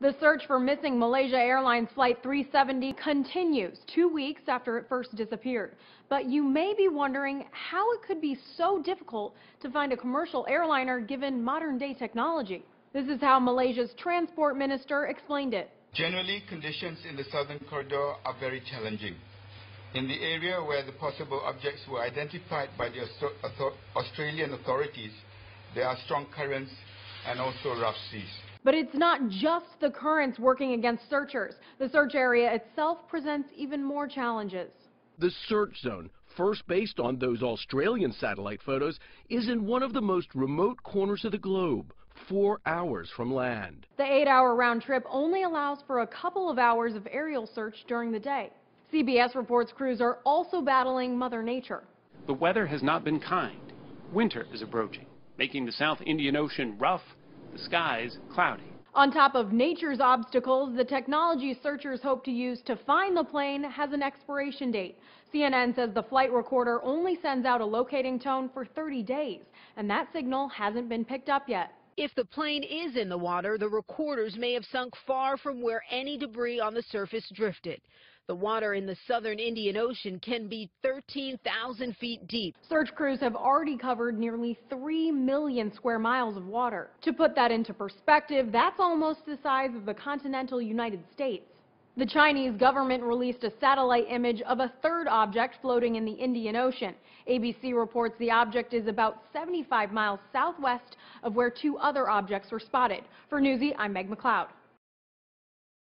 The search for missing Malaysia Airlines Flight 370 continues two weeks after it first disappeared. But you may be wondering how it could be so difficult to find a commercial airliner given modern day technology. This is how Malaysia's transport minister explained it. Generally, conditions in the southern corridor are very challenging. In the area where the possible objects were identified by the Australian authorities, there are strong currents and also rough seas. But it's not just the currents working against searchers. The search area itself presents even more challenges. The search zone, first based on those Australian satellite photos, is in one of the most remote corners of the globe, four hours from land. The eight-hour round trip only allows for a couple of hours of aerial search during the day. CBS reports crews are also battling Mother Nature. The weather has not been kind. Winter is approaching, making the South Indian Ocean rough the skies cloudy. On top of nature's obstacles, the technology searchers hope to use to find the plane has an expiration date. CNN says the flight recorder only sends out a locating tone for 30 days, and that signal hasn't been picked up yet. If the plane is in the water, the recorders may have sunk far from where any debris on the surface drifted. The water in the southern Indian Ocean can be 13,000 feet deep. Search crews have already covered nearly 3 million square miles of water. To put that into perspective, that's almost the size of the continental United States. The Chinese government released a satellite image of a third object floating in the Indian Ocean. ABC reports the object is about 75 miles southwest of where two other objects were spotted. For Newsy, I'm Meg McLeod.